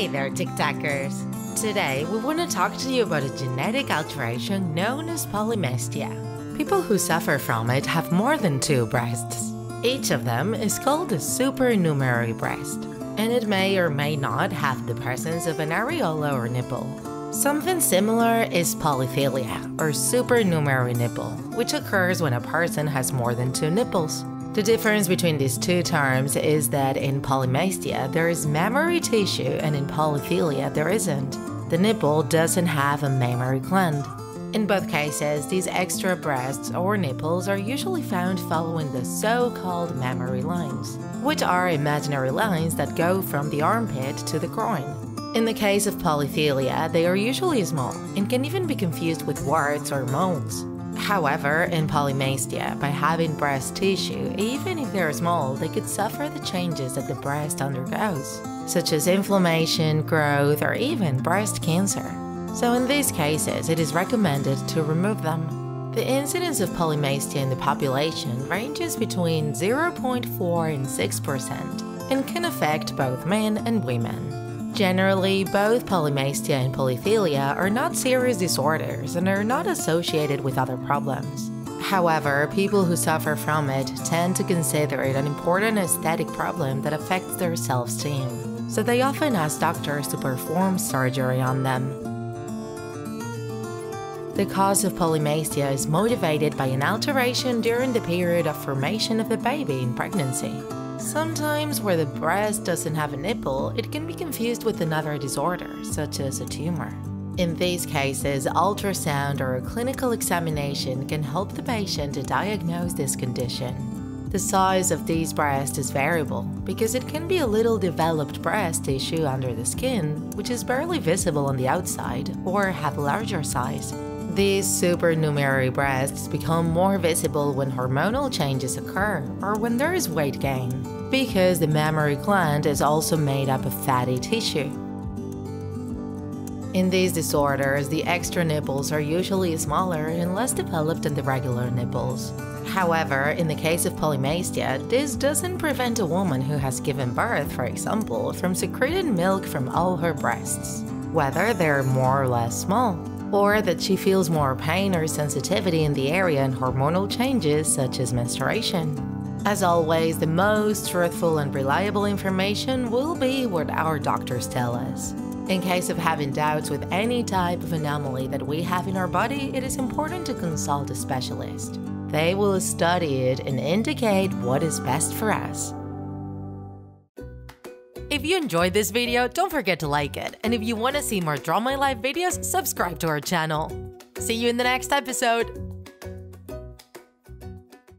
Hey there, TikTakers! Today, we want to talk to you about a genetic alteration known as polymastia. People who suffer from it have more than two breasts. Each of them is called a supernumerary breast, and it may or may not have the presence of an areola or nipple. Something similar is polythelia, or supernumerary nipple, which occurs when a person has more than two nipples. The difference between these two terms is that in polymastia there is mammary tissue and in polythelia there isn't. The nipple doesn't have a mammary gland. In both cases, these extra breasts or nipples are usually found following the so-called mammary lines, which are imaginary lines that go from the armpit to the groin. In the case of polythelia, they are usually small and can even be confused with warts or moles. However, in polymastia, by having breast tissue, even if they're small, they could suffer the changes that the breast undergoes, such as inflammation, growth, or even breast cancer. So in these cases, it is recommended to remove them. The incidence of polymastia in the population ranges between 0.4 and 6% and can affect both men and women. Generally, both polymastia and polythelia are not serious disorders and are not associated with other problems. However, people who suffer from it tend to consider it an important aesthetic problem that affects their self-esteem, so they often ask doctors to perform surgery on them. The cause of polymastia is motivated by an alteration during the period of formation of the baby in pregnancy. Sometimes where the breast doesn't have a nipple, it can be confused with another disorder, such as a tumor. In these cases, ultrasound or a clinical examination can help the patient to diagnose this condition. The size of these breasts is variable because it can be a little developed breast tissue under the skin, which is barely visible on the outside, or have a larger size. These supernumerary breasts become more visible when hormonal changes occur or when there is weight gain, because the mammary gland is also made up of fatty tissue. In these disorders, the extra nipples are usually smaller and less developed than the regular nipples. However, in the case of polymastia, this doesn't prevent a woman who has given birth, for example, from secreting milk from all her breasts, whether they're more or less small or that she feels more pain or sensitivity in the area and hormonal changes such as menstruation. As always, the most truthful and reliable information will be what our doctors tell us. In case of having doubts with any type of anomaly that we have in our body, it is important to consult a specialist. They will study it and indicate what is best for us. If you enjoyed this video, don't forget to like it. And if you want to see more Draw My Life videos, subscribe to our channel. See you in the next episode!